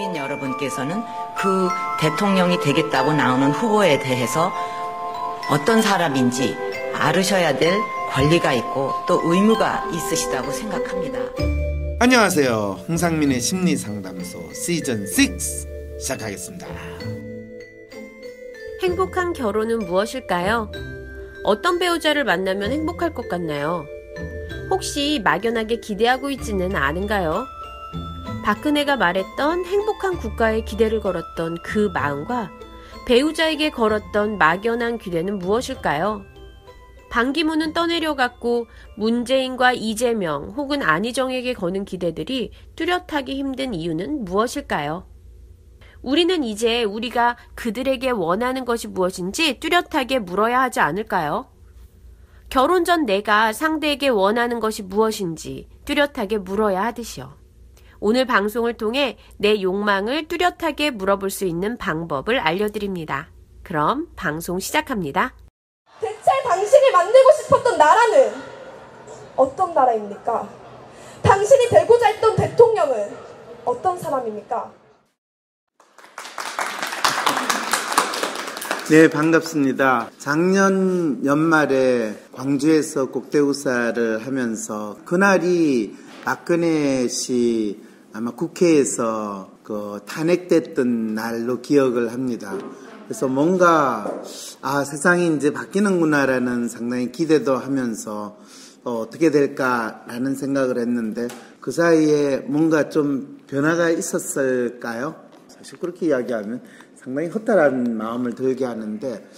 국민 여러분께서는 그 대통령이 되겠다고 나오는 후보에 대해서 어떤 사람인지 알으셔야 될 권리가 있고 또 의무가 있으시다고 생각합니다. 안녕하세요. 홍상민의 심리 상담소 시즌 6 시작하겠습니다. 행복한 결혼은 무엇일까요? 어떤 배우자를 만나면 행복할 것 같나요? 혹시 막연하게 기대하고 있지는 않은가요? 박근혜가 말했던 행복한 국가에 기대를 걸었던 그 마음과 배우자에게 걸었던 막연한 기대는 무엇일까요? 반기문은 떠내려갔고 문재인과 이재명 혹은 안희정에게 거는 기대들이 뚜렷하기 힘든 이유는 무엇일까요? 우리는 이제 우리가 그들에게 원하는 것이 무엇인지 뚜렷하게 물어야 하지 않을까요? 결혼 전 내가 상대에게 원하는 것이 무엇인지 뚜렷하게 물어야 하듯이요. 오늘 방송을 통해 내 욕망을 뚜렷하게 물어볼 수 있는 방법을 알려드립니다. 그럼 방송 시작합니다. 대체 당신이 만들고 싶었던 나라는 어떤 나라입니까? 당신이 되고자 했던 대통령은 어떤 사람입니까? 네, 반갑습니다. 작년 연말에 광주에서 꼭대우사를 하면서 그날이 박근혜 씨 아마 국회에서 그 탄핵됐던 날로 기억을 합니다. 그래서 뭔가 아 세상이 이제 바뀌는구나라는 상당히 기대도 하면서 어, 어떻게 될까라는 생각을 했는데 그 사이에 뭔가 좀 변화가 있었을까요? 사실 그렇게 이야기하면 상당히 허탈한 마음을 들게 하는데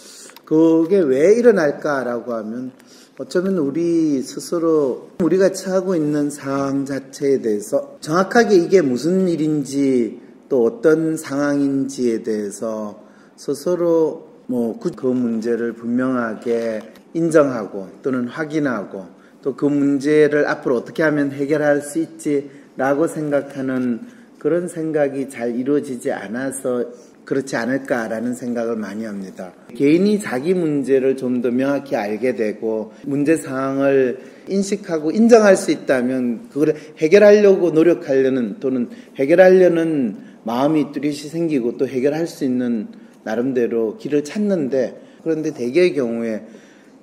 그게 왜 일어날까라고 하면 어쩌면 우리 스스로 우리가 처하고 있는 상황 자체에 대해서 정확하게 이게 무슨 일인지 또 어떤 상황인지에 대해서 스스로 뭐 그 문제를 분명하게 인정하고 또는 확인하고 또 그 문제를 앞으로 어떻게 하면 해결할 수 있지라고 생각하는 그런 생각이 잘 이루어지지 않아서 그렇지 않을까라는 생각을 많이 합니다. 개인이 자기 문제를 좀 더 명확히 알게 되고 문제 상황을 인식하고 인정할 수 있다면 그걸 해결하려고 노력하려는 또는 해결하려는 마음이 뚜렷이 생기고 또 해결할 수 있는 나름대로 길을 찾는데 그런데 대개의 경우에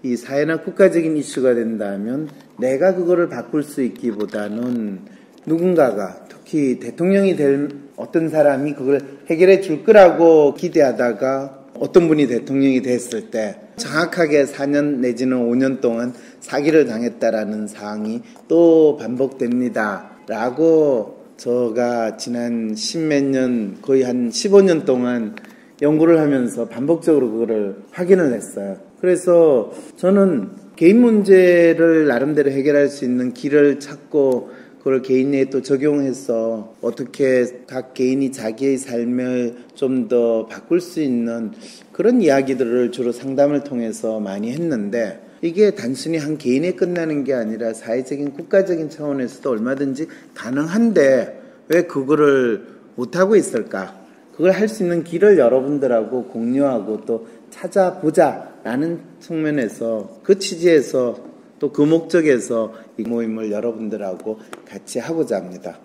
이 사회나 국가적인 이슈가 된다면 내가 그거를 바꿀 수 있기보다는 누군가가 특히 대통령이 될 어떤 사람이 그걸 해결해 줄 거라고 기대하다가 어떤 분이 대통령이 됐을 때 정확하게 4년 내지는 5년 동안 사기를 당했다라는 사항이 또 반복됩니다. 라고 제가 지난 십몇 년, 거의 한 15년 동안 연구를 하면서 반복적으로 그거를 확인을 했어요. 그래서 저는 개인 문제를 나름대로 해결할 수 있는 길을 찾고 그걸 개인에 또 적용해서 어떻게 각 개인이 자기의 삶을 좀 더 바꿀 수 있는 그런 이야기들을 주로 상담을 통해서 많이 했는데 이게 단순히 한 개인에 끝나는 게 아니라 사회적인 국가적인 차원에서도 얼마든지 가능한데 왜 그거를 못하고 있을까? 그걸 할 수 있는 길을 여러분들하고 공유하고 또 찾아보자라는 측면에서 그 취지에서 또 그 목적에서 이 모임을 여러분들하고 같이 하고자 합니다.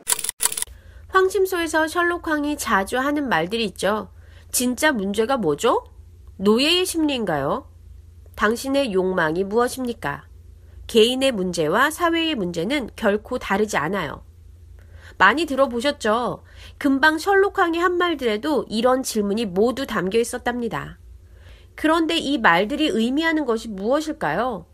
황심소에서 셜록황이 자주 하는 말들이 있죠. 진짜 문제가 뭐죠? 노예의 심리인가요? 당신의 욕망이 무엇입니까? 개인의 문제와 사회의 문제는 결코 다르지 않아요. 많이 들어보셨죠? 금방 셜록황이 한 말들에도 이런 질문이 모두 담겨 있었답니다. 그런데 이 말들이 의미하는 것이 무엇일까요?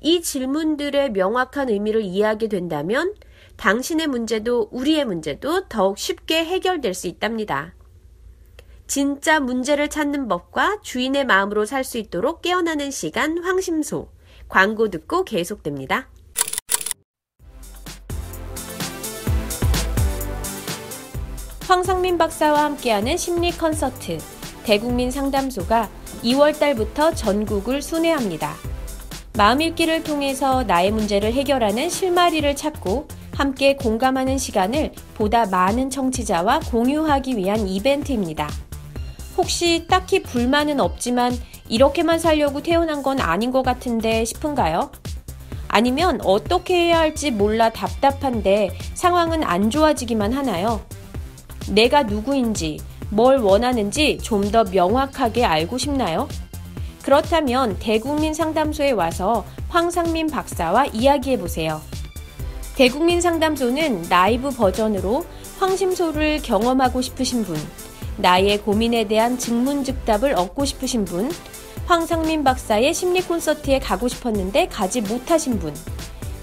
이 질문들의 명확한 의미를 이해하게 된다면 당신의 문제도 우리의 문제도 더욱 쉽게 해결될 수 있답니다. 진짜 문제를 찾는 법과 주인의 마음으로 살 수 있도록 깨어나는 시간 황심소. 광고 듣고 계속됩니다. 황상민 박사와 함께하는 심리 컨서트 대국민 상담소가 2월 달부터 전국을 순회합니다. 마음 읽기를 통해서 나의 문제를 해결하는 실마리를 찾고 함께 공감하는 시간을 보다 많은 청취자와 공유하기 위한 이벤트입니다. 혹시 딱히 불만은 없지만 이렇게만 살려고 태어난 건 아닌 것 같은데 싶은가요? 아니면 어떻게 해야 할지 몰라 답답한데 상황은 안 좋아지기만 하나요? 내가 누구인지, 뭘 원하는지 좀 더 명확하게 알고 싶나요? 그렇다면 대국민 상담소에 와서 황상민 박사와 이야기해 보세요. 대국민 상담소는 라이브 버전으로 황심소를 경험하고 싶으신 분, 나의 고민에 대한 증문즉답을 얻고 싶으신 분, 황상민 박사의 심리 콘서트에 가고 싶었는데 가지 못하신 분,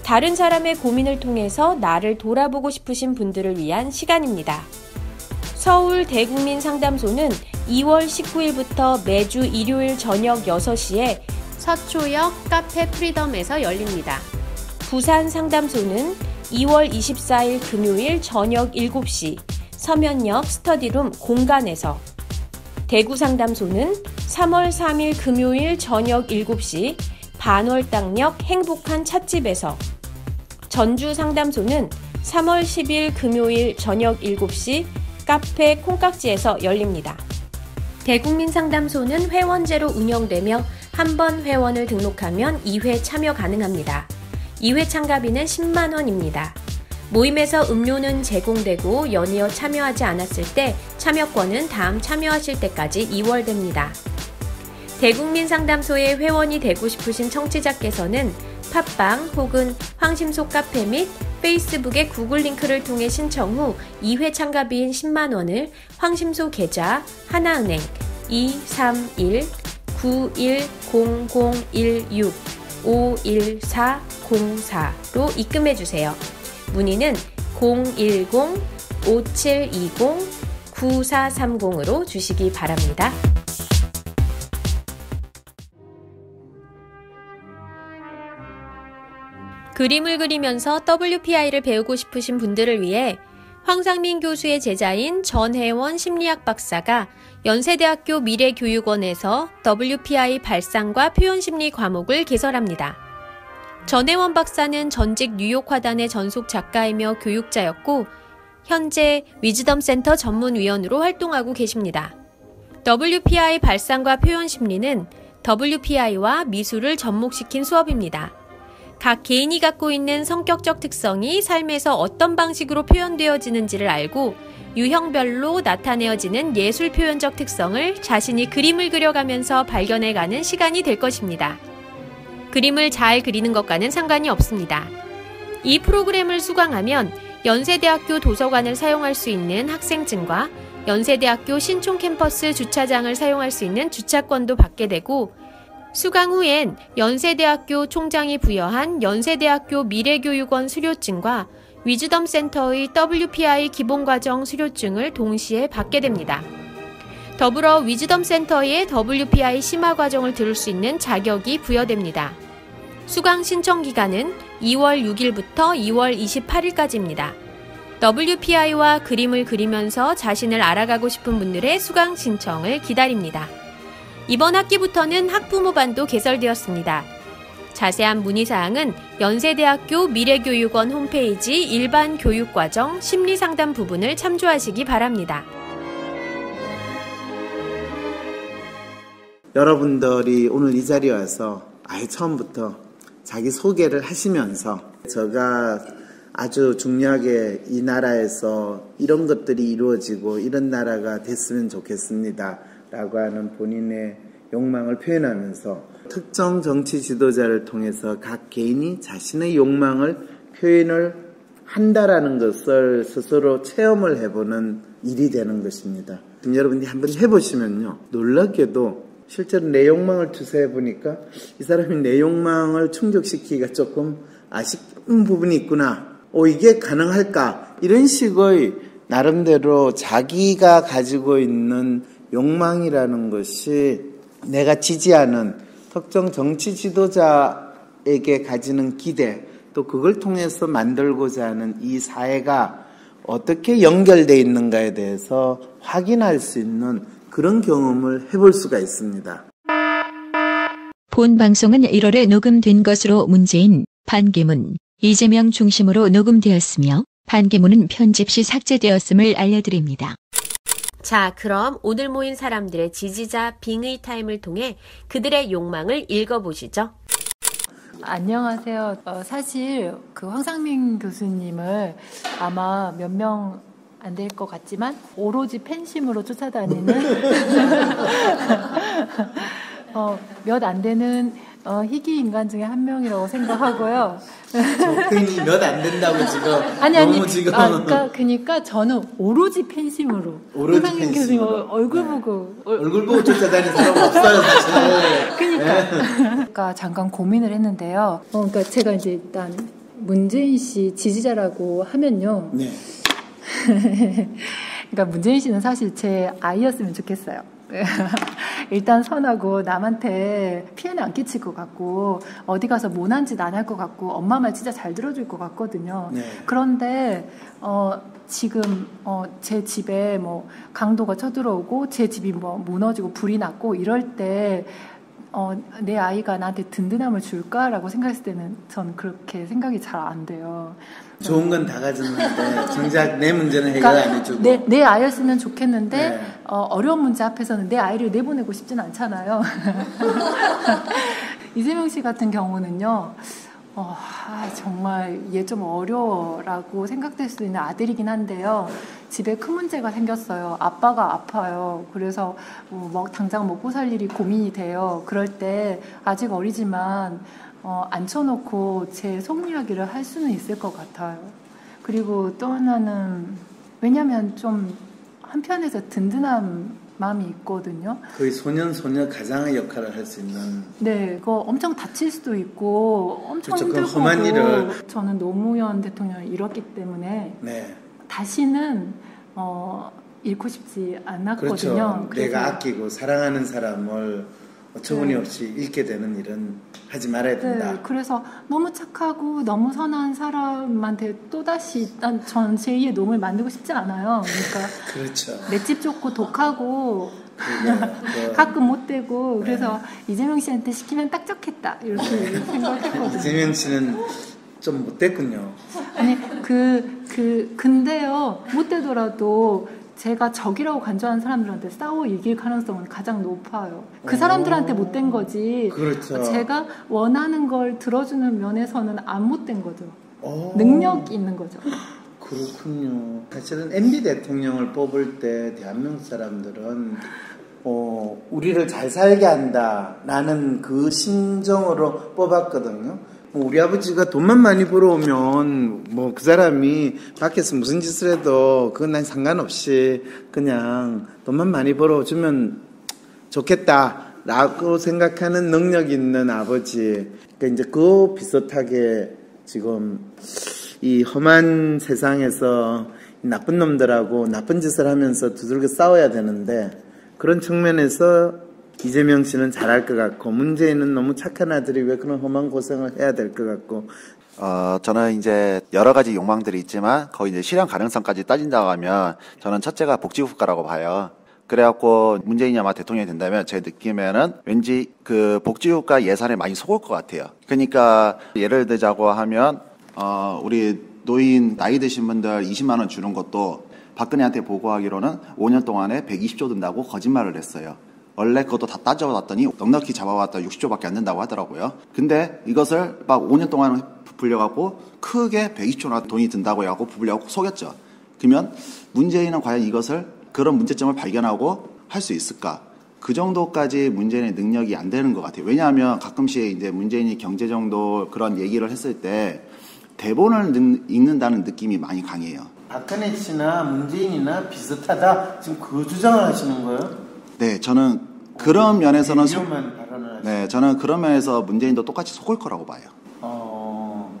다른 사람의 고민을 통해서 나를 돌아보고 싶으신 분들을 위한 시간입니다. 서울 대국민 상담소는 2월 19일부터 매주 일요일 저녁 6시에 서초역 카페 프리덤에서 열립니다. 부산 상담소는 2월 24일 금요일 저녁 7시 서면역 스터디룸 공간에서 대구 상담소는 3월 3일 금요일 저녁 7시 반월당역 행복한 찻집에서 전주 상담소는 3월 10일 금요일 저녁 7시 카페 콩깍지에서 열립니다. 대국민 상담소는 회원제로 운영되며 한 번 회원을 등록하면 2회 참여 가능합니다. 2회 참가비는 10만원입니다. 모임에서 음료는 제공되고 연이어 참여하지 않았을 때 참여권은 다음 참여하실 때까지 2월됩니다. 대국민 상담소의 회원이 되고 싶으신 청취자께서는 팟빵 혹은 황심소 카페 및 페이스북의 구글 링크를 통해 신청 후 2회 참가비인 10만원을 황심소 계좌 하나은행 231-910016-51404로 입금해 주세요. 문의는 010-5720-9430으로 주시기 바랍니다. 그림을 그리면서 WPI를 배우고 싶으신 분들을 위해 황상민 교수의 제자인 전혜원 심리학 박사가 연세대학교 미래교육원에서 WPI 발상과 표현심리 과목을 개설합니다. 전혜원 박사는 전직 뉴욕화단의 전속 작가이며 교육자였고 현재 위즈덤 센터 전문위원으로 활동하고 계십니다. WPI 발상과 표현심리는 WPI와 미술을 접목시킨 수업입니다. 각 개인이 갖고 있는 성격적 특성이 삶에서 어떤 방식으로 표현되어지는지를 알고 유형별로 나타내어지는 예술 표현적 특성을 자신이 그림을 그려가면서 발견해가는 시간이 될 것입니다. 그림을 잘 그리는 것과는 상관이 없습니다. 이 프로그램을 수강하면 연세대학교 도서관을 사용할 수 있는 학생증과 연세대학교 신촌 캠퍼스 주차장을 사용할 수 있는 주차권도 받게 되고 수강 후엔 연세대학교 총장이 부여한 연세대학교 미래교육원 수료증과 위즈덤 센터의 WPI 기본과정 수료증을 동시에 받게 됩니다. 더불어 위즈덤 센터의 WPI 심화 과정을 들을 수 있는 자격이 부여됩니다. 수강 신청 기간은 2월 6일부터 2월 28일까지입니다. WPI와 그림을 그리면서 자신을 알아가고 싶은 분들의 수강 신청을 기다립니다. 이번 학기부터는 학부모반도 개설되었습니다. 자세한 문의사항은 연세대학교 미래교육원 홈페이지 일반 교육과정 심리상담 부분을 참조하시기 바랍니다. 여러분들이 오늘 이 자리에 와서 아예 처음부터 자기 소개를 하시면서 제가 아주 중요하게 이 나라에서 이런 것들이 이루어지고 이런 나라가 됐으면 좋겠습니다. 라고 하는 본인의 욕망을 표현하면서 특정 정치 지도자를 통해서 각 개인이 자신의 욕망을 표현을 한다라는 것을 스스로 체험을 해보는 일이 되는 것입니다. 여러분이 한번 해보시면요. 놀랍게도 실제로 내 욕망을 투사해 보니까 이 사람이 내 욕망을 충족시키기가 조금 아쉬운 부분이 있구나. 오, 이게 가능할까? 이런 식의 나름대로 자기가 가지고 있는 욕망이라는 것이 내가 지지하는 특정 정치 지도자에게 가지는 기대, 또 그걸 통해서 만들고자 하는 이 사회가 어떻게 연결되어 있는가에 대해서 확인할 수 있는 그런 경험을 해볼 수가 있습니다. 본 방송은 1월에 녹음된 것으로 문재인, 반기문, 이재명 중심으로 녹음되었으며 반기문은 편집 시 삭제되었음을 알려드립니다. 자, 그럼 오늘 모인 사람들의 지지자 빙의 타임을 통해 그들의 욕망을 읽어보시죠. 안녕하세요. 어, 사실 그 황상민 교수님을 아마 몇 명 안 될 것 같지만 오로지 팬심으로 쫓아다니는 어, 몇 안 되는 어, 희귀 인간 중에 한 명이라고 생각하고요. 흔히 몇안 된다고 지금 아니 아니. 지금 아, 그러니까, 그러니까 저는 오로지 팬심으로. 오로지 팬심으로. 얼굴 네. 보고 얼- 얼굴 보고 쫓아다니는 사람 없어요 사실. 그러니까. 그러니까 잠깐 고민을 했는데요. 어, 그러니까 제가 이제 일단 문재인 씨 지지자라고 하면요. 네. 그러니까 문재인 씨는 사실 제 아이였으면 좋겠어요. 일단 선하고 남한테 피해는 안 끼칠 것 같고 어디 가서 모난 짓 안 할 것 같고 엄마 말 진짜 잘 들어줄 것 같거든요. 네. 그런데 어 지금 어 제 집에 뭐 강도가 쳐들어오고 제 집이 뭐 무너지고 불이 났고 이럴 때 어, 내 아이가 나한테 든든함을 줄까라고 생각했을 때는 전 그렇게 생각이 잘 안 돼요. 좋은 건 다 가졌는데 정작 내 문제는 해결 안 해주고. 내, 내 아이였으면 좋겠는데 네. 어, 려운 문제 앞에서는 내 아이를 내보내고 싶진 않잖아요. 이재명 씨 같은 경우는요. 어, 아, 정말 얘 좀 어려워라고 생각될 수 있는 아들이긴 한데요. 집에 큰 문제가 생겼어요. 아빠가 아파요. 그래서 뭐, 뭐 당장 먹고 살 일이 고민이 돼요. 그럴 때 아직 어리지만 어, 앉혀놓고 제 속 이야기를 할 수는 있을 것 같아요. 그리고 또 하나는 왜냐하면 좀 한편에서 든든한 마음이 있거든요. 거의 소년 소녀 가장의 역할을 할 수 있는 네, 그거 엄청 다칠 수도 있고 엄청 그렇죠. 그 힘들 험한 일을. 저는 노무현 대통령을 잃었기 때문에 네 다시는 어, 잃고 싶지 않았거든요. 그렇죠. 내가 아끼고 사랑하는 사람을 어처구니없이 잃게 되는 일은 하지 말아야 된다. 네, 그래서 너무 착하고 너무 선한 사람한테 또다시 난전 제2의 놈을 만들고 싶지 않아요. 그러니까 그렇죠. 맷집 좋고 독하고 그 가끔 못 되고 네. 그래서 이재명 씨한테 시키면 딱 좋겠다 이렇게 생각했거든요. 이재명 씨는 좀 못됐군요. 아니 그그 근데요 못 되더라도 제가 적이라고 간주하는 사람들한테 싸워 이길 가능성은 가장 높아요. 그 오. 사람들한테 못된 거지. 그렇죠. 제가 원하는 걸 들어주는 면에서는 안 못된 거죠. 오. 능력 있는 거죠. 그렇군요. 사실은 MB 대통령을 뽑을 때 대한민국 사람들은 어, 우리를 잘 살게 한다라는 그 심정으로 뽑았거든요. 뭐 우리 아버지가 돈만 많이 벌어오면 뭐 그 사람이 밖에서 무슨 짓을 해도 그건 난 상관없이 그냥 돈만 많이 벌어주면 좋겠다라고 생각하는 능력 있는 아버지. 그러니까 이제 그 비슷하게 지금 이 험한 세상에서 이 나쁜 놈들하고 나쁜 짓을 하면서 두들겨 싸워야 되는데 그런 측면에서 이재명 씨는 잘할 것 같고 문재인은 너무 착한 아들이 왜 그런 험한 고생을 해야 될 것 같고 어, 저는 이제 여러 가지 욕망들이 있지만 거의 이제 실현 가능성까지 따진다고 하면 저는 첫째가 복지국가라고 봐요. 그래갖고 문재인이 아마 대통령이 된다면 제 느낌에는 왠지 그 복지국가 예산에 많이 속을 것 같아요. 그러니까 예를 들자고 하면 어, 우리 노인 나이 드신 분들 20만 원 주는 것도 박근혜한테 보고하기로는 5년 동안에 120조 든다고 거짓말을 했어요. 원래 그것도 다 따져봤더니 넉넉히 잡아봤다 60조밖에 안 된다고 하더라고요. 근데 이것을 막 5년 동안 부풀려갖고 크게 120조나 돈이 든다고 해갖고 부풀려갖고 속였죠. 그러면 문재인은 과연 이것을 그런 문제점을 발견하고 할 수 있을까? 그 정도까지 문재인의 능력이 안 되는 것 같아요. 왜냐하면 가끔씩 이제 문재인이 경제 정도 그런 얘기를 했을 때 대본을 는- 읽는다는 느낌이 많이 강해요. 박근혜 씨나 문재인이나 비슷하다 지금 그 주장을 하시는 거예요? 네, 저는 그런 면에서는 하시는 네, 저는 그런 면에서 문재인도 똑같이 속을 거라고 봐요. 어,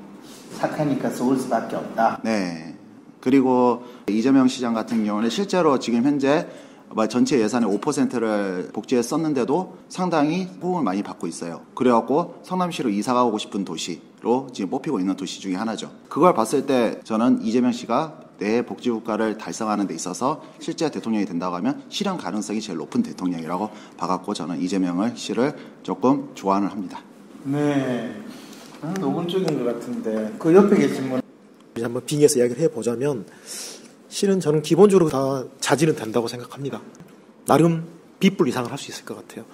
착하니까 속을 수밖에 없다. 네. 그리고 이재명 시장 같은 경우는 실제로 지금 현재 뭐 전체 예산의 5%를 복지에 썼는데도 상당히 호응을 많이 받고 있어요. 그래갖고 성남시로 이사 가고 싶은 도시로 지금 뽑히고 있는 도시 중에 하나죠. 그걸 봤을 때 저는 이재명 씨가 내 복지국가를 달성하는 데 있어서 실제 대통령이 된다고 하면 실현 가능성이 제일 높은 대통령이라고 봐갖고 저는 이재명을 씨를 조금 좋아는 합니다. 네. 음, 노골적인 것 같은데 그 옆에 계신 분 이제 한번 빙의해서 이야기를 해보자면 실은 저는 기본적으로 다 자질은 된다고 생각합니다. 나름 빗불 이상을 할 수 있을 것 같아요.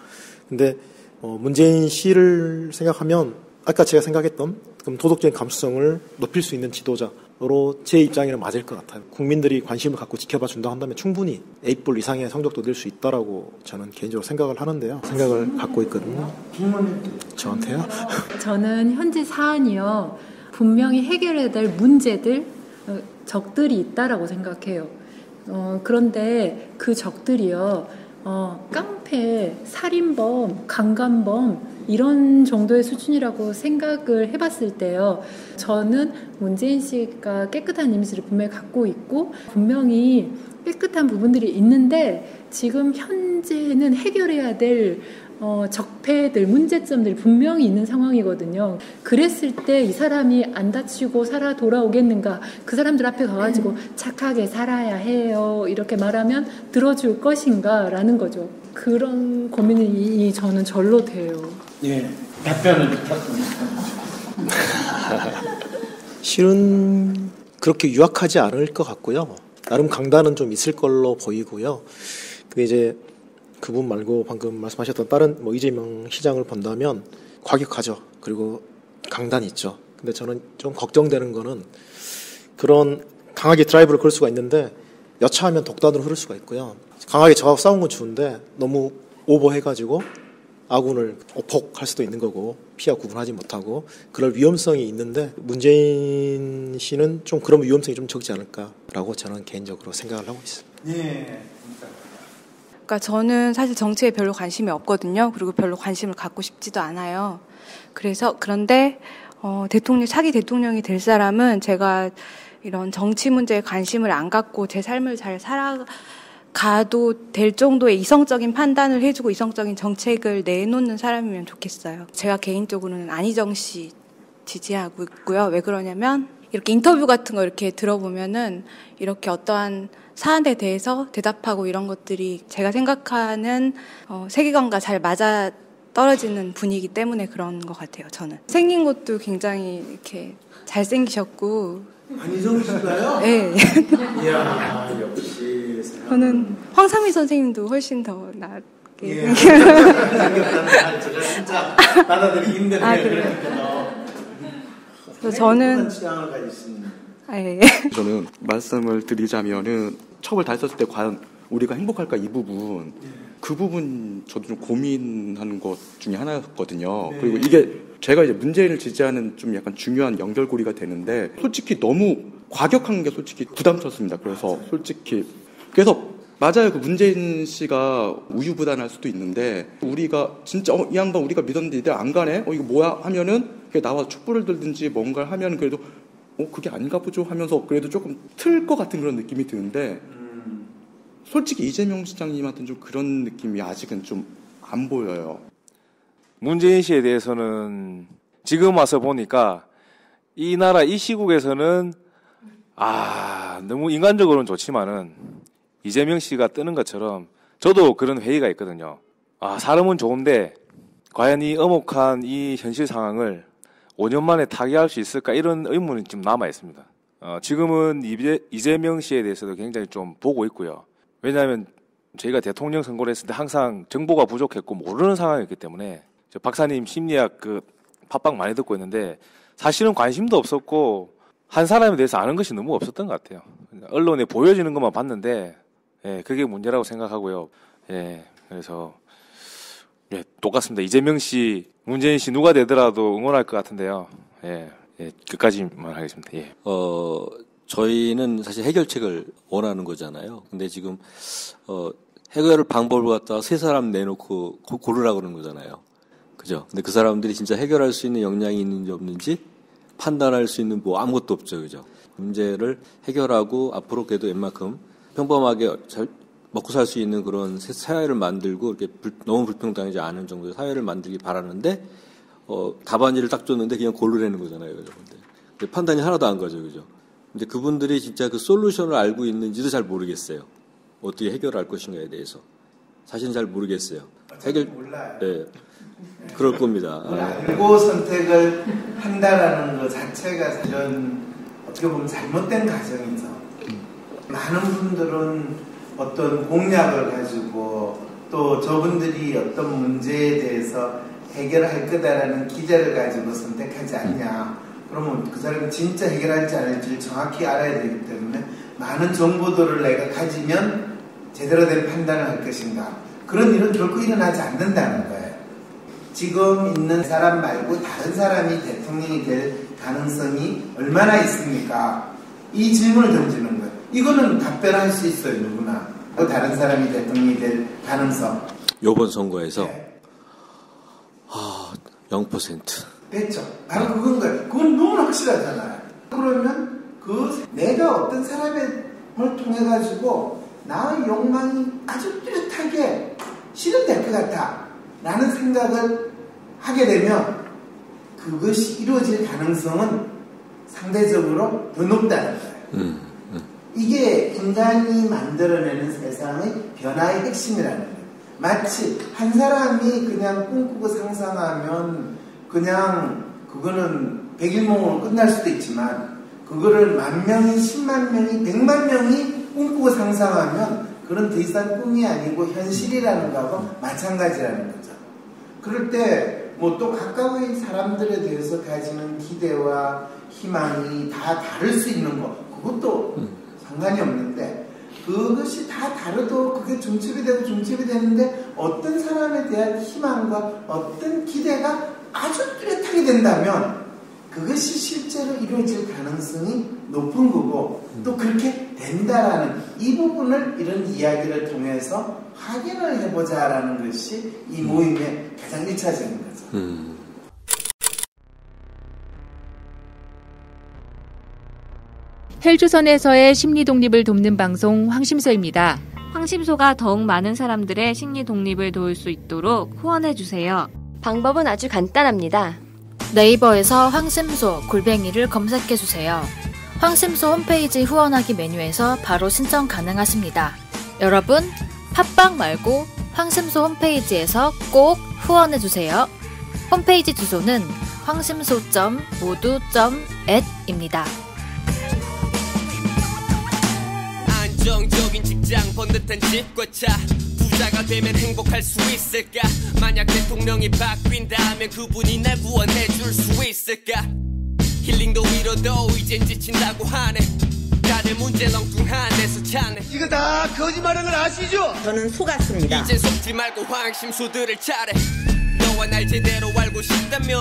근데 어, 문재인 씨를 생각하면 아까 제가 생각했던 그럼 도덕적인 감수성을 높일 수 있는 지도자 으 로제 입장에는 맞을 것 같아요. 국민들이 관심을 갖고 지켜봐 준다 한다면 충분히 A뿔 이상의 성적도 낼 수 있다라고 저는 개인적으로 생각을 하는데요. 생각을 갖고 있거든요. 저한테요? 저는 현재 사안이요. 분명히 해결해야 될 문제들, 어, 적들이 있다라고 생각해요. 어, 그런데 그 적들이요. 어, 깡패, 살인범, 강간범, 이런 정도의 수준이라고 생각을 해봤을 때요. 저는 문재인 씨가 깨끗한 이미지를 분명히 갖고 있고, 분명히 깨끗한 부분들이 있는데, 지금 현재는 해결해야 될 어, 적폐들, 문제점들이 분명히 있는 상황이거든요. 그랬을 때 이 사람이 안 다치고 살아 돌아오겠는가? 그 사람들 앞에 가가지고 착하게 살아야 해요. 이렇게 말하면 들어줄 것인가? 라는 거죠. 그런 고민이 저는 절로 돼요. 예, 답변을 부탁드립니다. 실은 그렇게 유약하지 않을 것 같고요. 나름 강단은 좀 있을 걸로 보이고요. 그 이제 그분 말고 방금 말씀하셨던 다른 뭐 이재명 시장을 본다면 과격하죠. 그리고 강단 있죠. 근데 저는 좀 걱정되는 거는 그런 강하게 드라이브를 걸 수가 있는데 여차하면 독단으로 흐를 수가 있고요. 강하게 저하고 싸운 건 좋은데 너무 오버해가지고 아군을 오폭할 수도 있는 거고 피하 구분하지 못하고 그럴 위험성이 있는데 문재인 씨는 좀 그런 위험성이 좀 적지 않을까라고 저는 개인적으로 생각을 하고 있습니다. 예. 그러니까 저는 사실 정치에 별로 관심이 없거든요. 그리고 별로 관심을 갖고 싶지도 않아요. 그래서 그런데 어, 대통령 차기 대통령이 될 사람은 제가 이런 정치 문제에 관심을 안 갖고 제 삶을 잘 살아 가도 될 정도의 이성적인 판단을 해주고 이성적인 정책을 내놓는 사람이면 좋겠어요. 제가 개인적으로는 안희정 씨 지지하고 있고요. 왜 그러냐면 이렇게 인터뷰 같은 거 이렇게 들어보면은 이렇게 어떠한 사안에 대해서 대답하고 이런 것들이 제가 생각하는 어, 세계관과 잘 맞아 떨어지는 분위기 때문에 그런 것 같아요. 저는 생긴 것도 굉장히 이렇게 잘 생기셨고 안희정 씨가요? 네. 이야, 역시. 저는 황상미 선생님도 훨씬 더 낫게 예. 생겼다는 제가 진짜 받아들이기 힘드네요. 아, 그래요? 그러니까요. 그래서 저는 취향을. 아, 예. 저는 말씀을 드리자면은 첩을 다했었을 때 과연 우리가 행복할까 이 부분 그 부분 저도 좀 고민하는 것 중에 하나였거든요. 그리고 이게 제가 이제 문재인을 지지하는 좀 약간 중요한 연결고리가 되는데 솔직히 너무 과격한 게 솔직히 부담스럽습니다. 그래서 솔직히 그래서 맞아요. 그 문재인 씨가 우유부단할 수도 있는데 우리가 진짜 어, 이 양반 우리가 믿었는데 이들 안 가네. 어 이거 뭐야 하면은 그게 나와 촛불을 들든지 뭔가를 하면 그래도 어 그게 아닌가 보죠 하면서 그래도 조금 틀 것 같은 그런 느낌이 드는데 솔직히 이재명 시장님한테는 좀 그런 느낌이 아직은 좀 안 보여요. 문재인 씨에 대해서는 지금 와서 보니까 이 나라 이 시국에서는 아 너무 인간적으로는 좋지만은 이재명 씨가 뜨는 것처럼 저도 그런 회의가 있거든요. 아 사람은 좋은데 과연 이 엄혹한 이 현실 상황을 5년 만에 타개할 수 있을까 이런 의문이 좀 남아 있습니다. 어, 지금은 이재, 이재명 씨에 대해서도 굉장히 좀 보고 있고요. 왜냐하면 저희가 대통령 선거를 했을 때 항상 정보가 부족했고 모르는 상황이었기 때문에 저 박사님 심리학 그 팟빵 많이 듣고 있는데 사실은 관심도 없었고 한 사람에 대해서 아는 것이 너무 없었던 것 같아요. 언론에 보여지는 것만 봤는데 예, 그게 문제라고 생각하고요. 예, 그래서 예, 똑같습니다. 이재명 씨, 문재인 씨 누가 되더라도 응원할 것 같은데요. 예, 예 끝까지만 하겠습니다. 예. 어, 저희는 사실 해결책을 원하는 거잖아요. 근데 지금, 어, 해결 방법을 갖다가 세 사람 내놓고 고, 고르라 그러는 거잖아요. 그죠? 근데 그 사람들이 진짜 해결할 수 있는 역량이 있는지 없는지 판단할 수 있는 뭐 아무것도 없죠. 그죠? 문제를 해결하고 앞으로 그래도 웬만큼 평범하게 잘 먹고 살 수 있는 그런 사회를 만들고 이렇게 불, 너무 불평등하지 않은 정도의 사회를 만들기 바라는데 어, 답안지를 딱 줬는데 그냥 고르라는 거잖아요. 근데 판단이 하나도 안 가죠. 그죠? 근데 그분들이 진짜 그 솔루션을 알고 있는지도 잘 모르겠어요. 어떻게 해결할 것인가에 대해서. 사실은 잘 모르겠어요. 해결, 몰라요. 네. 그럴 겁니다. 아. 알고 선택을 한다라는 것 자체가 사실은 어떻게 보면 잘못된 가정이죠. 많은 분들은 어떤 공약을 가지고 또 저분들이 어떤 문제에 대해서 해결할 거다라는 기대를 가지고 선택하지 않냐. 그러면 그 사람이 진짜 해결할지 안 할지 정확히 알아야 되기 때문에 많은 정보들을 내가 가지면 제대로 된 판단을 할 것인가. 그런 일은 결코 일어나지 않는다는 거예요. 지금 있는 사람 말고 다른 사람이 대통령이 될 가능성이 얼마나 있습니까? 이 질문을 던지는. 이거는 답변할 수 있어요, 누구나. 또 다른 사람이 대통령이 될 가능성. 요번 선거에서 네. 아, 0%. 됐죠. 바로 그건 거예요. 그건 너무 확실하잖아요. 그러면 그 내가 어떤 사람을 통해 가지고 나의 욕망이 아주 뚜렷하게 실현될 것 같아. 라는 생각을 하게 되면 그것이 이루어질 가능성은 상대적으로 더 높다는 거예요. 음, 이게 인간이 만들어내는 세상의 변화의 핵심이라는 거예요. 마치 한 사람이 그냥 꿈꾸고 상상하면 그냥 그거는 백일몽으로 끝날 수도 있지만 그거를 만 명이, 십만 명이, 백만 명이 꿈꾸고 상상하면 그런 더 이상 꿈이 아니고 현실이라는 거하고 마찬가지라는 거죠. 그럴 때 뭐또 각각의 사람들에 대해서 가지는 기대와 희망이 다 다를 수 있는 거 그것도 상관이 없는데 그것이 다 다르도 그게 중첩이 되고 중첩이 되는데 어떤 사람에 대한 희망과 어떤 기대가 아주 뚜렷하게 된다면 그것이 실제로 이루어질 가능성이 높은 거고 또 그렇게 된다라는 이 부분을 이런 이야기를 통해서 확인을 해보자라는 것이 이 모임의 가장 1차적인 거죠. 음. 헬조선에서의 심리 독립을 돕는 방송 황심소입니다. 황심소가 더욱 많은 사람들의 심리 독립을 도울 수 있도록 후원해 주세요. 방법은 아주 간단합니다. 네이버에서 황심소 골뱅이를 검색해 주세요. 황심소 홈페이지 후원하기 메뉴에서 바로 신청 가능하십니다. 여러분, 팟빵 말고 황심소 홈페이지에서 꼭 후원해 주세요. 홈페이지 주소는 황심소.모두.at입니다. 안정적인 직장 번듯한 집과 차. 부자가 되면 행복할 수 있을까? 만약 대통령이 바뀐다면 그분이 날 구원해 줄 수 있을까? 힐링도 위로도 이젠 지친다고 하네 다들 문제 렁뚱한 데서 찾네 이거 다 거짓말인 걸 아시죠? 저는 속았습니다. 이제 속지 말고 황심소들을 차례 너와 날 제대로 알고 싶다면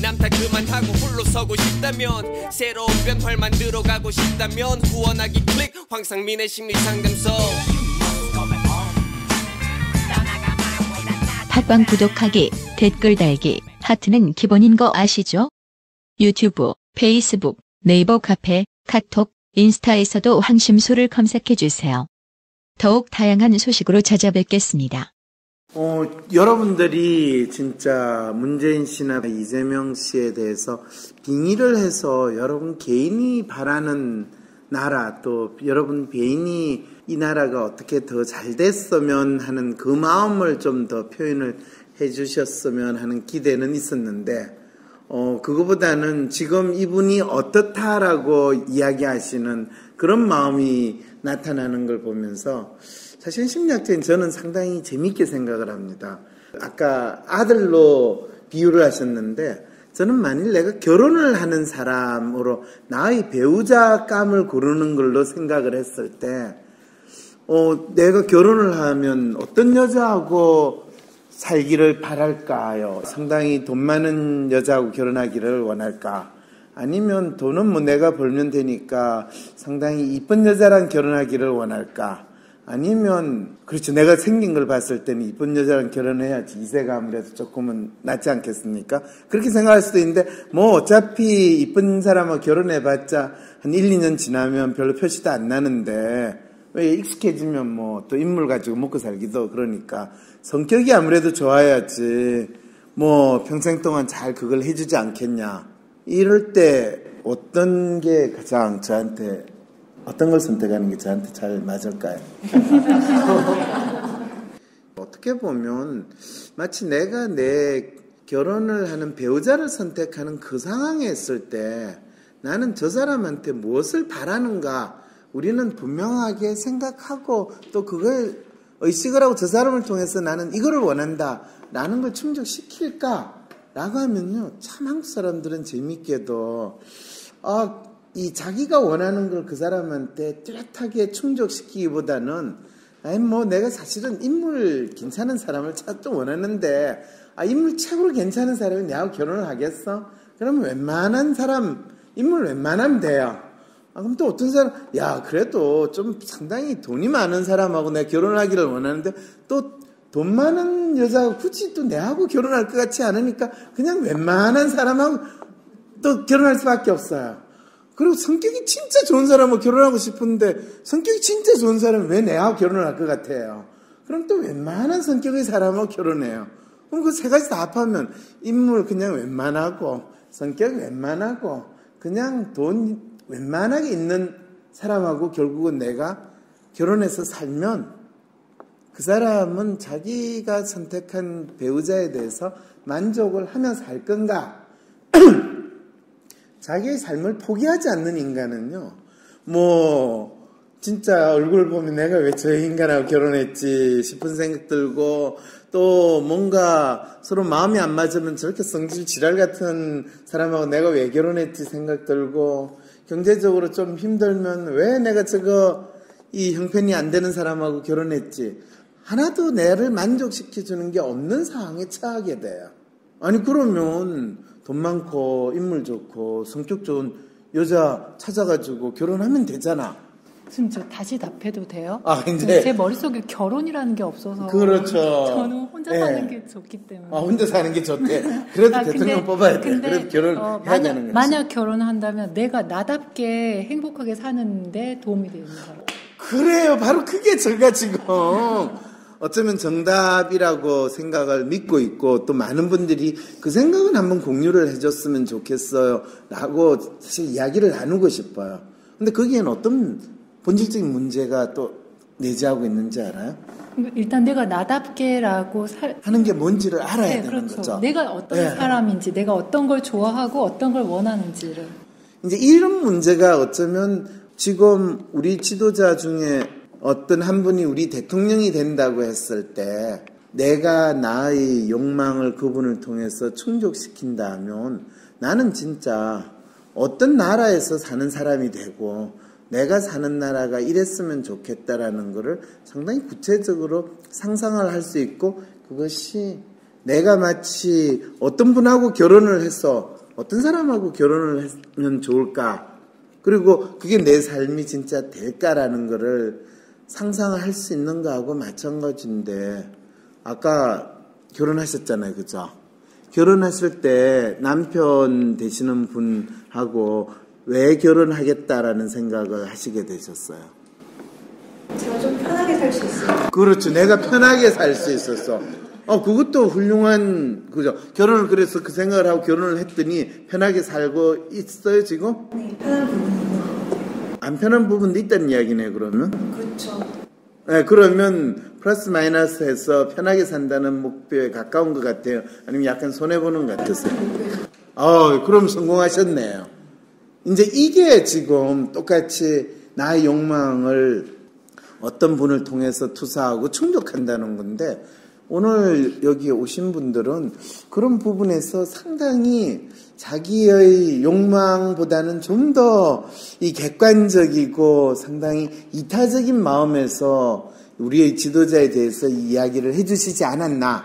남탓 그만하고 홀로 서고 싶다면 새로운 변화를 만들어 가고 싶다면 후원하기 클릭 황상민의 심리 상담소 팟빵 구독하기, 댓글 달기, 하트는 기본인 거 아시죠? 유튜브, 페이스북, 네이버 카페, 카톡, 인스타에서도 황심소를 검색해 주세요. 더욱 다양한 소식으로 찾아뵙겠습니다. 어, 여러분들이 진짜 문재인 씨나 이재명 씨에 대해서 빙의를 해서 여러분 개인이 바라는 나라 또 여러분 개인이 이 나라가 어떻게 더 잘 됐으면 하는 그 마음을 좀 더 표현을 해 주셨으면 하는 기대는 있었는데 어, 그거보다는 지금 이분이 어떻다라고 이야기하시는 그런 마음이 나타나는 걸 보면서 사실 심리학자인 저는 상당히 재밌게 생각을 합니다. 아까 아들로 비유를 하셨는데 저는 만일 내가 결혼을 하는 사람으로 나의 배우자감을 고르는 걸로 생각을 했을 때, 어, 내가 결혼을 하면 어떤 여자하고 살기를 바랄까요? 상당히 돈 많은 여자하고 결혼하기를 원할까? 아니면 돈은 뭐 내가 벌면 되니까 상당히 이쁜 여자랑 결혼하기를 원할까? 아니면 그렇죠 내가 생긴 걸 봤을 때는 이쁜 여자랑 결혼해야지 이세가 아무래도 조금은 낫지 않겠습니까? 그렇게 생각할 수도 있는데 뭐 어차피 이쁜 사람하고 결혼해봤자 한 1, 2년 지나면 별로 표시도 안 나는데 왜 익숙해지면 뭐 또 인물 가지고 먹고 살기도 그러니까 성격이 아무래도 좋아야지 뭐 평생 동안 잘 그걸 해주지 않겠냐 이럴 때 어떤 게 가장 저한테 어떤 걸 선택하는 게 저한테 잘 맞을까요? 어떻게 보면 마치 내가 내 결혼을 하는 배우자를 선택하는 그 상황에 있을 때 나는 저 사람한테 무엇을 바라는가 우리는 분명하게 생각하고 또 그걸 의식을 하고 저 사람을 통해서 나는 이거를 원한다 라는 걸 충족시킬까 라고 하면요. 참 한국 사람들은 재밌게도, 아, 이 자기가 원하는 걸 그 사람한테 뚜렷하게 충족시키기보다는, 아니, 뭐 내가 사실은 인물 괜찮은 사람을 찾도 원하는데, 아, 인물 최고로 괜찮은 사람이 내하고 결혼을 하겠어? 그러면 웬만한 사람, 인물 웬만하면 돼요. 아, 그럼 또 어떤 사람, 야, 그래도 좀 상당히 돈이 많은 사람하고 내가 결혼을 하기를 원하는데, 또 돈 많은 여자가 굳이 또 내하고 결혼할 것 같지 않으니까, 그냥 웬만한 사람하고 또 결혼할 수밖에 없어요. 그리고 성격이 진짜 좋은 사람하고 결혼하고 싶은데, 성격이 진짜 좋은 사람은 왜 내하고 결혼을 할것 같아요? 그럼 또 웬만한 성격의 사람하고 결혼해요. 그럼 그 세 가지 다 합하면, 인물 그냥 웬만하고, 성격 웬만하고, 그냥 돈 웬만하게 있는 사람하고 결국은 내가 결혼해서 살면 그 사람은 자기가 선택한 배우자에 대해서 만족을 하면서 살 건가? 자기의 삶을 포기하지 않는 인간은요, 뭐, 진짜 얼굴 보면 내가 왜 저 인간하고 결혼했지 싶은 생각 들고, 또 뭔가 서로 마음이 안 맞으면 저렇게 성질 지랄 같은 사람하고 내가 왜 결혼했지 생각 들고, 경제적으로 좀 힘들면 왜 내가 저거 이 형편이 안 되는 사람하고 결혼했지? 하나도 내를 만족시켜주는 게 없는 상황에 처하게 돼요. 아니, 그러면 돈 많고 인물 좋고 성격 좋은 여자 찾아가지고 결혼하면 되잖아. 지금 저 다시 답해도 돼요? 아, 이제. 제 머릿속에 결혼이라는 게 없어서. 그렇죠. 저는 혼자 네. 사는 게 좋기 때문에. 아, 혼자 사는 게 좋대. 그래도 아, 대통령 근데- 뽑아야 돼. 그래도 결혼 어, 해야 만약, 되는 거지. 만약 결혼한다면 내가 나답게 행복하게 사는데 도움이 되는 사람. 그래요. 바로 그게 제가 지금 어쩌면 정답이라고 생각을 믿고 있고 또 많은 분들이 그 생각은 한번 공유를 해줬으면 좋겠어요. 라고 사실 이야기를 나누고 싶어요. 근데 거기에는 어떤 본질적인 문제가 또 내재하고 있는지 알아요? 일단 내가 나답게라고 살, 하는 게 뭔지를 알아야 네, 되는 그렇죠. 거죠. 내가 어떤 네. 사람인지, 내가 어떤 걸 좋아하고 어떤 걸 원하는지를. 이제 이런 문제가 어쩌면 지금 우리 지도자 중에 어떤 한 분이 우리 대통령이 된다고 했을 때 내가 나의 욕망을 그분을 통해서 충족시킨다면 나는 진짜 어떤 나라에서 사는 사람이 되고 내가 사는 나라가 이랬으면 좋겠다라는 것을 상당히 구체적으로 상상을 할 수 있고 그것이 내가 마치 어떤 분하고 결혼을 해서 어떤 사람하고 결혼을 하면 좋을까? 그리고 그게 내 삶이 진짜 될까라는 것을 상상을 할 수 있는 거하고 마찬가지인데 아까 결혼하셨잖아요. 그죠? 결혼하실 때 남편 되시는 분하고 왜 결혼하겠다라는 생각을 하시게 되셨어요 제가 좀 편하게 살 수 있어요. 그렇죠. 내가 편하게 살 수 있었어. 어, 그것도 훌륭한, 그죠. 결혼을 그래서 그 생각을 하고 결혼을 했더니 편하게 살고 있어요, 지금? 네, 편한 부분. 안 편한 부분도 있다는 이야기네, 그러면? 그렇죠. 네, 그러면 플러스 마이너스 해서 편하게 산다는 목표에 가까운 것 같아요. 아니면 약간 손해보는 것 같으세요? 어, 그럼 성공하셨네요. 이제 이게 지금 똑같이 나의 욕망을 어떤 분을 통해서 투사하고 충족한다는 건데 오늘 여기 오신 분들은 그런 부분에서 상당히 자기의 욕망보다는 좀 더 이 객관적이고 상당히 이타적인 마음에서 우리의 지도자에 대해서 이야기를 해주시지 않았나.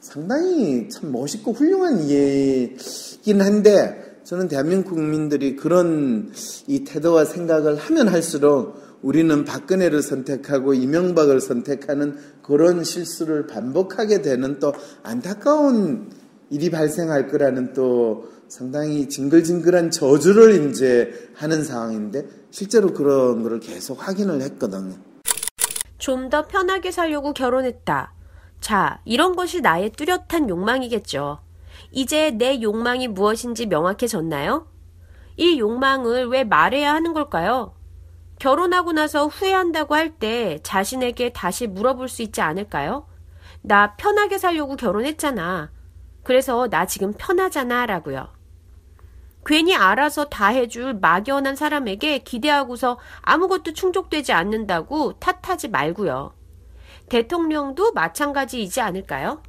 상당히 참 멋있고 훌륭한 이야기긴 한데 저는 대한민국 국민들이 그런 이 태도와 생각을 하면 할수록 우리는 박근혜를 선택하고 이명박을 선택하는 그런 실수를 반복하게 되는 또 안타까운 일이 발생할 거라는 또 상당히 징글징글한 저주를 이제 하는 상황인데 실제로 그런 거를 계속 확인을 했거든요. 좀 더 편하게 살려고 결혼했다. 자, 이런 것이 나의 뚜렷한 욕망이겠죠. 이제 내 욕망이 무엇인지 명확해졌나요? 이 욕망을 왜 말해야 하는 걸까요? 결혼하고 나서 후회한다고 할 때 자신에게 다시 물어볼 수 있지 않을까요? 나 편하게 살려고 결혼했잖아. 그래서 나 지금 편하잖아. 라고요. 괜히 알아서 다 해줄 막연한 사람에게 기대하고서 아무것도 충족되지 않는다고 탓하지 말고요. 대통령도 마찬가지이지 않을까요?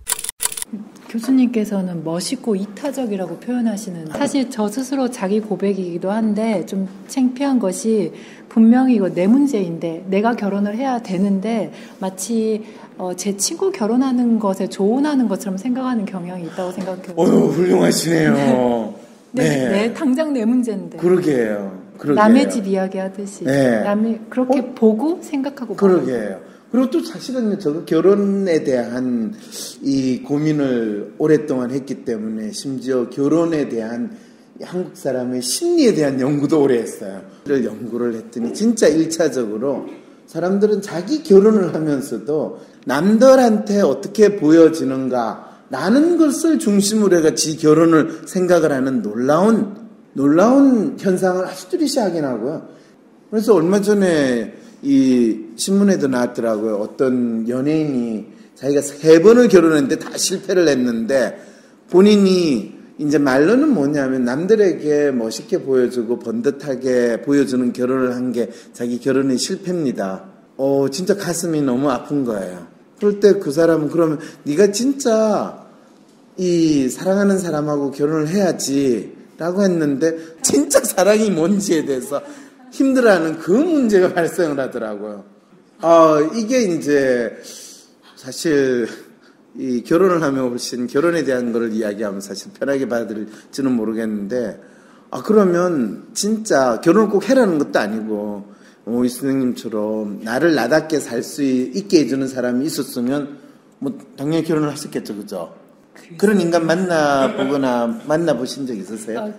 교수님께서는 멋있고 이타적이라고 표현하시는 사실 저 스스로 자기 고백이기도 한데 좀 창피한 것이 분명히 이거 내 문제인데 내가 결혼을 해야 되는데 마치 어, 제 친구 결혼하는 것에 조언하는 것처럼 생각하는 경향이 있다고 생각해요. 어휴, 훌륭하시네요. 네, 네. 네, 당장 내 문제인데. 그러게요. 그러게요. 남의 집 이야기 하듯이. 네. 남이 그렇게 어? 보고 생각하고. 그러게요. 그리고 또 사실은 저 결혼에 대한 이 고민을 오랫동안 했기 때문에 심지어 결혼에 대한 한국 사람의 심리에 대한 연구도 오래 했어요. 를 연구를 했더니 진짜 일차적으로 사람들은 자기 결혼을 하면서도 남들한테 어떻게 보여지는가 라는 것을 중심으로 해가 지 결혼을 생각을 하는 놀라운 놀라운 현상을 아주 뚜렷이 확인하고요. 그래서 얼마 전에 이 신문에도 나왔더라고요. 어떤 연예인이 자기가 세 번을 결혼했는데 다 실패를 했는데 본인이 이제 말로는 뭐냐면 남들에게 멋있게 보여주고 번듯하게 보여주는 결혼을 한 게 자기 결혼의 실패입니다. 어, 진짜 가슴이 너무 아픈 거예요. 그럴 때 그 사람은 그러면 네가 진짜 이 사랑하는 사람하고 결혼을 해야지 라고 했는데 진짜 사랑이 뭔지에 대해서 힘들어하는 그 문제가 발생을 하더라고요. 아, 이게 이제 사실 이 결혼을 하면 훨씬 결혼에 대한 거를 이야기하면 사실 편하게 받을지는 모르겠는데 아 그러면 진짜 결혼을 꼭 해라는 것도 아니고 오이 선생님처럼 나를 나답게 살 수 있게 해주는 사람이 있었으면 뭐 당연히 결혼을 했었겠죠, 그죠? 그런 인간 만나보거나 만나보신 적 있으세요? 아?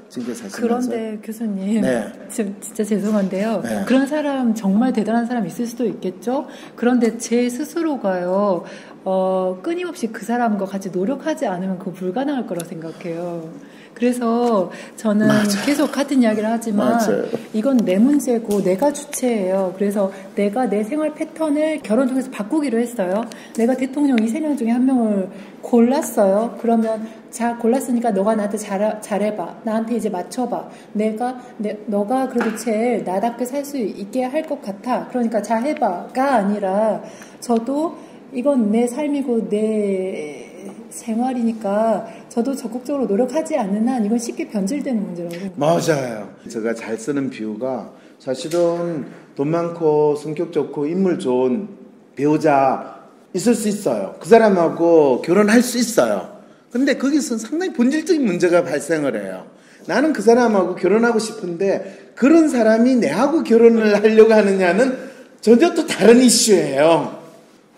그런데 교수님, 네. 지금 진짜 죄송한데요. 네. 그런 사람 정말 대단한 사람 있을 수도 있겠죠. 그런데 제 스스로가요, 어, 끊임없이 그 사람과 같이 노력하지 않으면 그거 불가능할 거라 생각해요. 그래서 저는 맞아요. 계속 같은 이야기를 하지만 맞아요. 이건 내 문제고 내가 주체예요. 그래서 내가 내 생활 패턴을 결혼 통해서 바꾸기로 했어요. 내가 대통령 이 세 명 중에 한 명을 골랐어요. 그러면 자 골랐으니까 너가 나한테 잘, 잘해봐. 나한테 이제 맞춰봐. 내가 내, 너가 그래도 제일 나답게 살 수 있게 할 것 같아. 그러니까 잘 해봐가 아니라 저도 이건 내 삶이고 내 생활이니까 저도 적극적으로 노력하지 않는 한 이건 쉽게 변질되는 문제라고 생각해요. 맞아요. 제가 잘 쓰는 비유가 사실은 돈 많고 성격 좋고 인물 좋은 배우자 있을 수 있어요. 그 사람하고 결혼할 수 있어요. 근데 거기서 상당히 본질적인 문제가 발생을 해요. 나는 그 사람하고 결혼하고 싶은데 그런 사람이 내하고 결혼을 하려고 하느냐는 전혀 또 다른 이슈예요.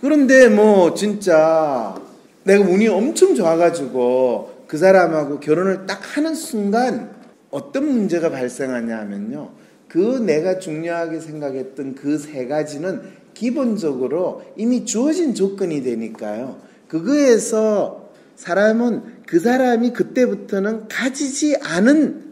그런데 뭐 진짜 내가 운이 엄청 좋아가지고 그 사람하고 결혼을 딱 하는 순간 어떤 문제가 발생하냐 하면요. 그 내가 중요하게 생각했던 그 세 가지는 기본적으로 이미 주어진 조건이 되니까요. 그거에서 사람은 그 사람이 그때부터는 가지지 않은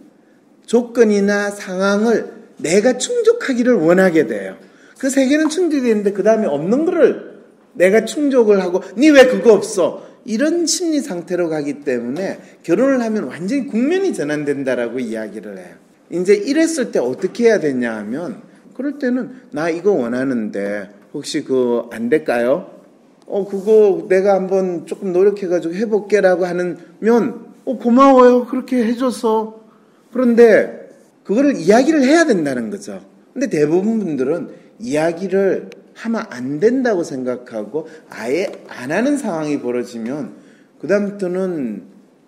조건이나 상황을 내가 충족하기를 원하게 돼요. 그 세 개는 충족되는데 그 다음에 없는 거를 내가 충족을 하고 니 왜 그거 없어? 이런 심리 상태로 가기 때문에 결혼을 하면 완전히 국면이 전환된다라고 이야기를 해요. 이제 이랬을 때 어떻게 해야 되냐 하면 그럴 때는 나 이거 원하는데 혹시 그거 안 될까요? 어 그거 내가 한번 조금 노력해가지고 해볼게라고 하면 어 고마워요 그렇게 해줘서 그런데 그거를 이야기를 해야 된다는 거죠. 근데 대부분 분들은 이야기를 하면 안 된다고 생각하고 아예 안 하는 상황이 벌어지면 그다음부터는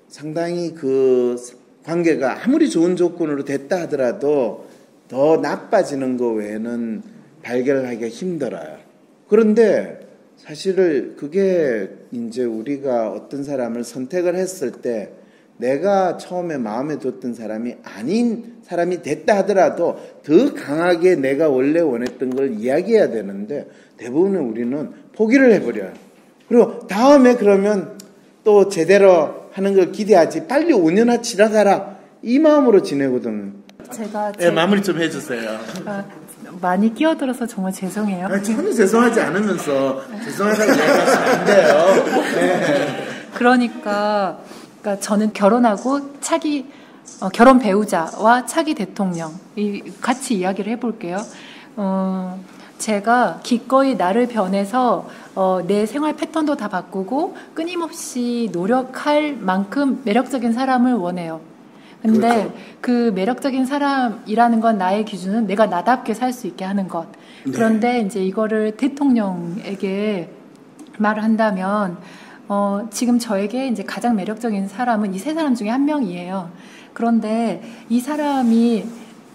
상당히 그 관계가 아무리 좋은 조건으로 됐다 하더라도 더 나빠지는 거 외에는 발견하기가 힘들어요. 그런데 사실을 그게 이제 우리가 어떤 사람을 선택을 했을 때 내가 처음에 마음에 뒀던 사람이 아닌 사람이 됐다 하더라도 더 강하게 내가 원래 원했던 걸 이야기해야 되는데 대부분은 우리는 포기를 해버려요. 그리고 다음에 그러면 또 제대로 하는 걸 기대하지 빨리 5년아 지나가라 이 마음으로 지내거든. 제가 네, 마무리 좀 해주세요. 아, 많이 끼어들어서 정말 죄송해요. 아, 전혀 죄송하지 않으면서 죄송하다고 이야기하시면 안 돼요. 네. 그러니까, 그러니까 저는 결혼하고 차기 어, 결혼 배우자와 차기 대통령 이 같이 이야기를 해볼게요. 어, 제가 기꺼이 나를 변해서 어, 내 생활 패턴도 다 바꾸고 끊임없이 노력할 만큼 매력적인 사람을 원해요. 근데 그렇죠. 그 매력적인 사람이라는 건 나의 기준은 내가 나답게 살 수 있게 하는 것. 네. 그런데 이제 이거를 대통령에게 말을 한다면 어, 지금 저에게 이제 가장 매력적인 사람은 이 세 사람 중에 한 명이에요. 그런데 이 사람이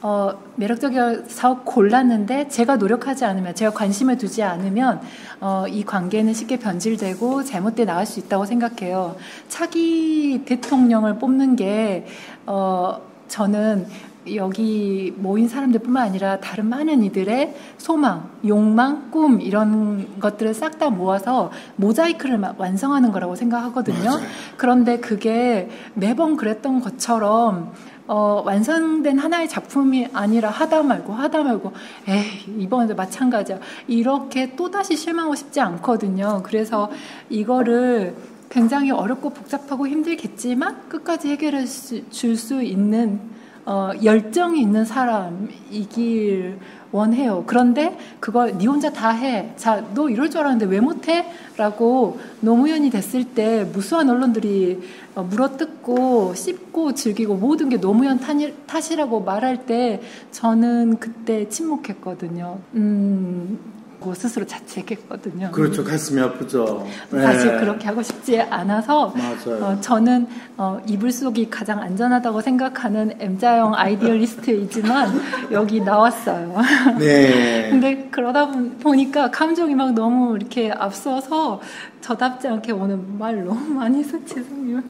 어, 매력적이어서 골랐는데 제가 노력하지 않으면 제가 관심을 두지 않으면 어, 이 관계는 쉽게 변질되고 잘못돼 나갈 수 있다고 생각해요. 차기 대통령을 뽑는 게 어, 저는 여기 모인 사람들뿐만 아니라 다른 많은 이들의 소망, 욕망, 꿈 이런 것들을 싹 다 모아서 모자이크를 막 완성하는 거라고 생각하거든요. 그런데 그게 매번 그랬던 것처럼 어, 완성된 하나의 작품이 아니라 하다 말고 하다 말고 에이 이번에도 마찬가지야 이렇게 또 다시 실망하고 싶지 않거든요. 그래서 이거를 굉장히 어렵고 복잡하고 힘들겠지만 끝까지 해결해 줄 수 있는 어, 열정이 있는 사람이길 원해요. 그런데 그걸 네 혼자 다 해. 자, 너 이럴 줄 알았는데 왜 못해? 라고 노무현이 됐을 때 무수한 언론들이 어, 물어뜯고 씹고 즐기고 모든 게 노무현 탓이- 탓이라고 말할 때 저는 그때 침묵했거든요. 음, 고 스스로 자책했거든요. 그렇죠. 가슴이 아프죠. 사실 네. 그렇게 하고 싶지 않아서 맞아요. 어, 저는 어, 이불 속이 가장 안전하다고 생각하는 M자형 아이디얼리스트이지만 여기 나왔어요. 네. 근데 그러다 보- 보니까 감정이 막 너무 이렇게 앞서서 저답지 않게 오늘 말 너무 많이 해서 죄송해요.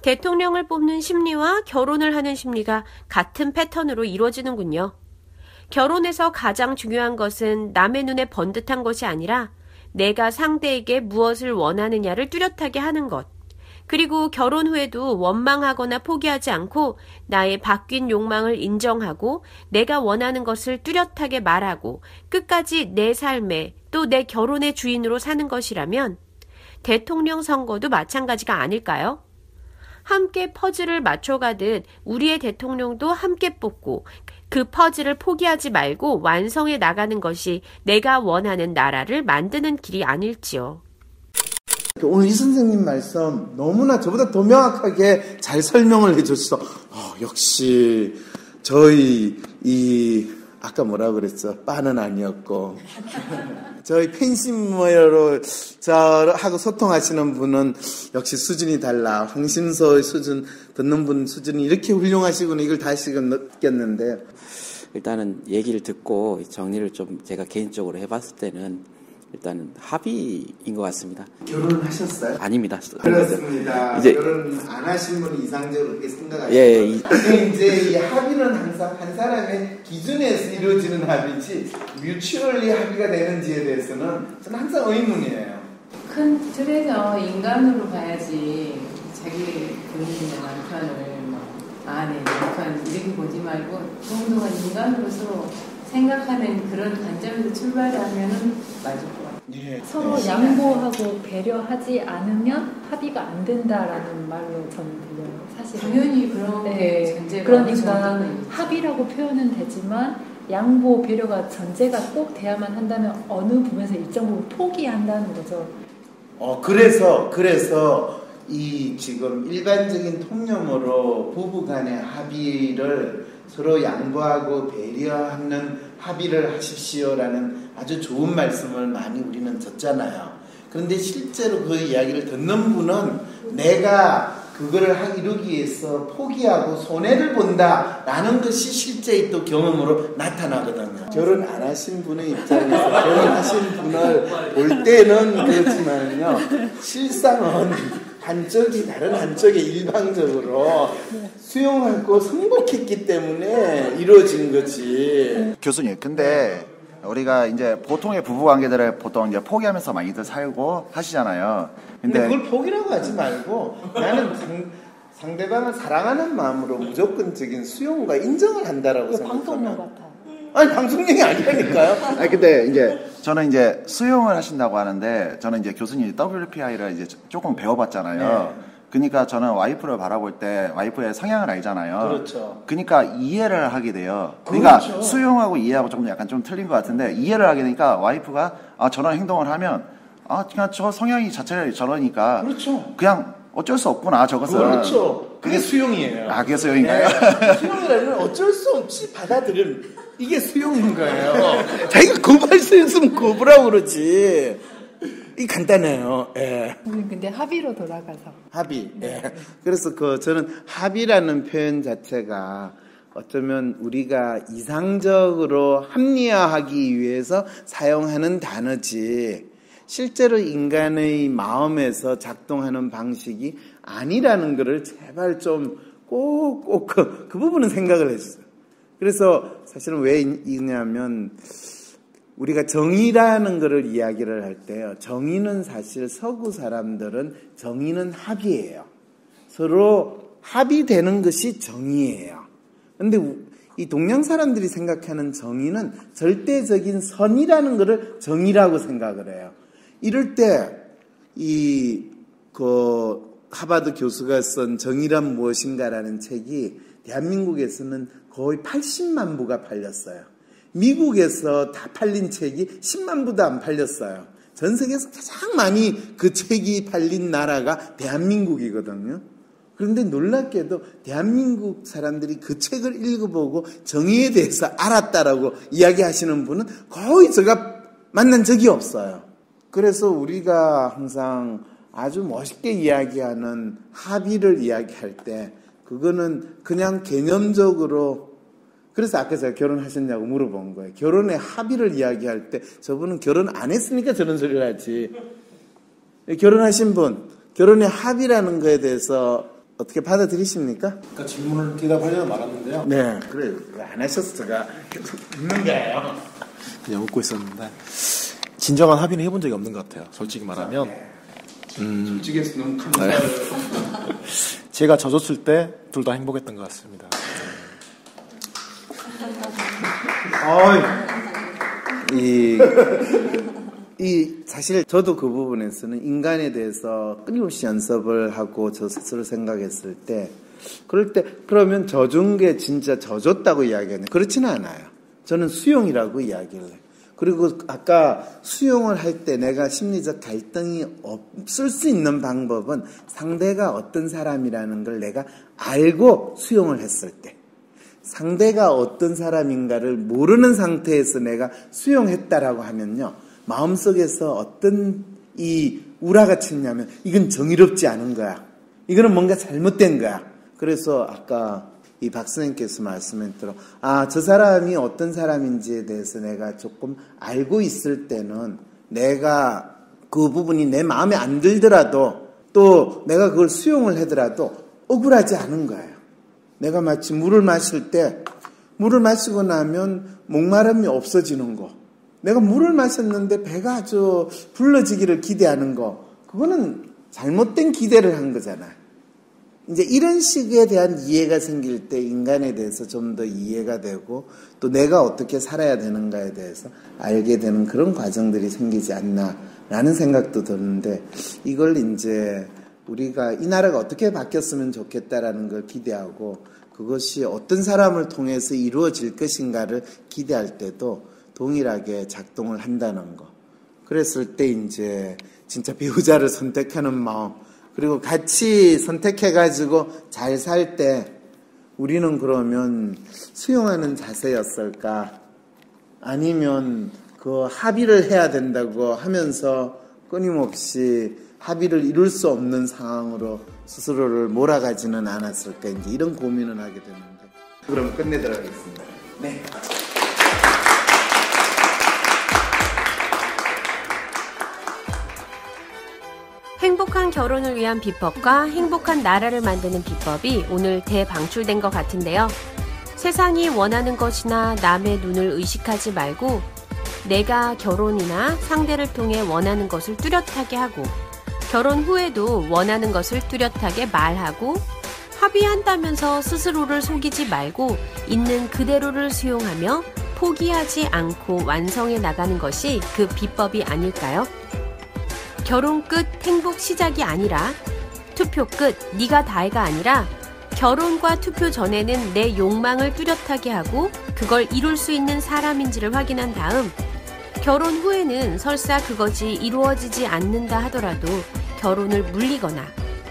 대통령을 뽑는 심리와 결혼을 하는 심리가 같은 패턴으로 이루어지는군요. 결혼에서 가장 중요한 것은 남의 눈에 번듯한 것이 아니라 내가 상대에게 무엇을 원하느냐를 뚜렷하게 하는 것. 그리고 결혼 후에도 원망하거나 포기하지 않고 나의 바뀐 욕망을 인정하고 내가 원하는 것을 뚜렷하게 말하고 끝까지 내 삶에 또 내 결혼의 주인으로 사는 것이라면 대통령 선거도 마찬가지가 아닐까요? 함께 퍼즐을 맞춰가듯 우리의 대통령도 함께 뽑고 그 퍼즐을 포기하지 말고 완성해 나가는 것이 내가 원하는 나라를 만드는 길이 아닐지요. 오늘 이 선생님 말씀 너무나 저보다 더 명확하게 잘 설명을 해줬어. 어, 역시 저희 이 아까 뭐라 그랬어? 빠는 아니었고 저희 팬심머로 저하고 소통하시는 분은 역시 수준이 달라. 황심서의 수준 듣는 분 수준이 이렇게 훌륭하시구나 이걸 다시금 느꼈는데 일단은 얘기를 듣고 정리를 좀 제가 개인적으로 해봤을 때는 일단은 합의인 것 같습니다. 결혼하셨어요? 아닙니다. 그렇습니다. 이제 결혼 안 하신 분이 이상적으로 그렇게 생각하시고 예, 예, 근데 이제 이 합의는 항상 한 사람의 기준에서 이루어지는 합의지 뮤추얼리 합의가 되는지에 대해서는 저는 항상 의문이에요. 큰 틀에서 인간으로 봐야지 자기 본인의 남편을 막 아내 남편 이렇게 보지 말고 동등한 인간으로 서로 생각하는 그런 관점에서 출발하면은 맞을 것 같아요. 서로 네. 양보하고 배려하지 않으면 합의가 안 된다라는 말로 저는 들려요. 사실 당연히 그런 게 전제가 그러니까. 합의라고 표현은 되지만 양보 배려가 전제가 꼭 돼야만 한다면 어느 부분에서 일정 부분 포기한다는 거죠. 어 그래서 그래서 이 지금 일반적인 통념으로 부부 간의 합의를 서로 양보하고 배려하는 합의를 하십시오라는 아주 좋은 말씀을 많이 우리는 듣잖아요. 그런데 실제로 그 이야기를 듣는 분은 내가 그거를 하- 이루기 위해서 포기하고 손해를 본다라는 것이 실제의 또 경험으로 나타나거든요. 결혼 안 하신 분의 입장에서 결혼하신 분을 볼 때는 그렇지만요. 실상은 한쪽이 다른 한쪽이 일방적으로 수용하고 승복했기 때문에 이루어진 거지. 교수님, 근데 우리가 이제 보통의 부부 관계들을 보통 이제 포기하면서 많이들 살고 하시잖아요. 근데 근데 그걸 포기라고 하지 말고 나는 상, 상대방을 사랑하는 마음으로 무조건적인 수용과 인정을 한다라고 생각합니다. 방송용 같아. 아니 방송용이 아니라니까요. 아니 근데 이제 저는 이제 수용을 하신다고 하는데 저는 이제 교수님 WPI를 이제 조금 배워봤잖아요. 네. 그러니까 저는 와이프를 바라볼 때 와이프의 성향을 알잖아요. 그렇죠. 그러니까 이해를 하게 돼요. 그러니까 그렇죠. 수용하고 이해하고 조금 약간 좀 틀린 것 같은데 이해를 하게 되니까 와이프가 아 저런 행동을 하면 아 그냥 저 성향이 자체가 저러니까 그렇죠. 그냥 어쩔 수 없구나 저것은. 그렇죠. 그게 수용이에요. 아 그게 수용인가요? 네. 수용이라는 어쩔 수 없이 받아들인 이게 수용인 거예요. 자기가 거부할 수 있으면 거부라고 그러지. 이 간단해요. 예. 우리 근데 합의로 돌아가서. 합의. 예. 그래서 그 저는 합의라는 표현 자체가 어쩌면 우리가 이상적으로 합리화하기 위해서 사용하는 단어지 실제로 인간의 마음에서 작동하는 방식이 아니라는 것을 제발 좀 꼭 꼭 그, 그 부분은 생각을 했어요. 그래서 사실은 왜 있냐면 우리가 정의라는 것을 이야기를 할 때요. 정의는 사실 서구 사람들은 정의는 합의예요. 서로 합의되는 것이 정의예요. 근데 이 동양 사람들이 생각하는 정의는 절대적인 선이라는 것을 정의라고 생각을 해요. 이럴 때, 이, 그, 하바드 교수가 쓴 정의란 무엇인가라는 책이 대한민국에서는 거의 80만 부가 팔렸어요. 미국에서 다 팔린 책이 10만 부도 안 팔렸어요. 전 세계에서 가장 많이 그 책이 팔린 나라가 대한민국이거든요. 그런데 놀랍게도 대한민국 사람들이 그 책을 읽어보고 정의에 대해서 알았다라고 이야기하시는 분은 거의 제가 만난 적이 없어요. 그래서 우리가 항상 아주 멋있게 이야기하는 합의를 이야기할 때 그거는 그냥 개념적으로 그래서 아까 제가 결혼하셨냐고 물어본 거예요. 결혼의 합의를 이야기할 때 저분은 결혼 안 했으니까 저런 소리를 하지. 결혼하신 분, 결혼의 합의라는 거에 대해서 어떻게 받아들이십니까? 그러니까 질문을 대답하려고 말았는데요. 네, 그래요. 안 하셔서 제가 계속 웃는 거예요. 그냥 웃고 있었는데 진정한 합의는 해본 적이 없는 것 같아요. 솔직히 말하면. 음, 너무 큰 네. 제가 져줬을 때 둘 다 행복했던 것 같습니다. 이, 이, 사실 저도 그 부분에서는 인간에 대해서 끊임없이 연습을 하고 저 스스로 생각했을 때, 그럴 때, 그러면 져준 게 진짜 져줬다고 이야기하네. 그렇지는 않아요. 저는 수용이라고 이야기를 해요. 그리고 아까 수용을 할 때 내가 심리적 갈등이 없을 수 있는 방법은 상대가 어떤 사람이라는 걸 내가 알고 수용을 했을 때. 상대가 어떤 사람인가를 모르는 상태에서 내가 수용했다라고 하면요. 마음속에서 어떤 이 우라가 쳤냐면 이건 정의롭지 않은 거야. 이거는 뭔가 잘못된 거야. 그래서 아까 이 박선생님께서 말씀했대로 아, 저 사람이 어떤 사람인지에 대해서 내가 조금 알고 있을 때는 내가 그 부분이 내 마음에 안 들더라도 또 내가 그걸 수용을 하더라도 억울하지 않은 거예요. 내가 마치 물을 마실 때 물을 마시고 나면 목마름이 없어지는 거. 내가 물을 마셨는데 배가 아주 불러지기를 기대하는 거. 그거는 잘못된 기대를 한 거잖아요. 이제 이런 식에 대한 이해가 생길 때 인간에 대해서 좀 더 이해가 되고 또 내가 어떻게 살아야 되는가에 대해서 알게 되는 그런 과정들이 생기지 않나라는 생각도 드는데 이걸 이제 우리가 이 나라가 어떻게 바뀌었으면 좋겠다라는 걸 기대하고 그것이 어떤 사람을 통해서 이루어질 것인가를 기대할 때도 동일하게 작동을 한다는 거. 그랬을 때 이제 진짜 배우자를 선택하는 마음, 그리고 같이 선택해가지고 잘 살 때 우리는 그러면 수용하는 자세였을까? 아니면 그 합의를 해야 된다고 하면서 끊임없이 합의를 이룰 수 없는 상황으로 스스로를 몰아가지는 않았을까? 이제 이런 고민을 하게 되는데. 그럼 끝내도록 하겠습니다. 네. 행복한 결혼을 위한 비법과 행복한 나라를 만드는 비법이 오늘 대방출된 것 같은데요. 세상이 원하는 것이나 남의 눈을 의식하지 말고 내가 결혼이나 상대를 통해 원하는 것을 뚜렷하게 하고 결혼 후에도 원하는 것을 뚜렷하게 말하고 합의한다면서 스스로를 속이지 말고 있는 그대로를 수용하며 포기하지 않고 완성해 나가는 것이 그 비법이 아닐까요? 결혼 끝 행복 시작이 아니라 투표 끝, 네가 다해가 아니라 결혼과 투표 전에는 내 욕망을 뚜렷하게 하고 그걸 이룰 수 있는 사람인지를 확인한 다음 결혼 후에는 설사 그것이 이루어지지 않는다 하더라도 결혼을 물리거나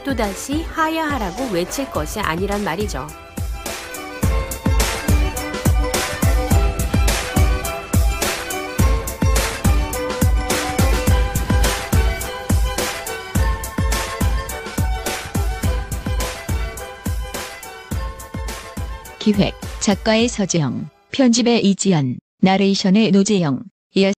또다시 하야하라고 외칠 것이 아니란 말이죠. 기획 작가의 서재영, 편집의 이지연, 나레이션의 노재영,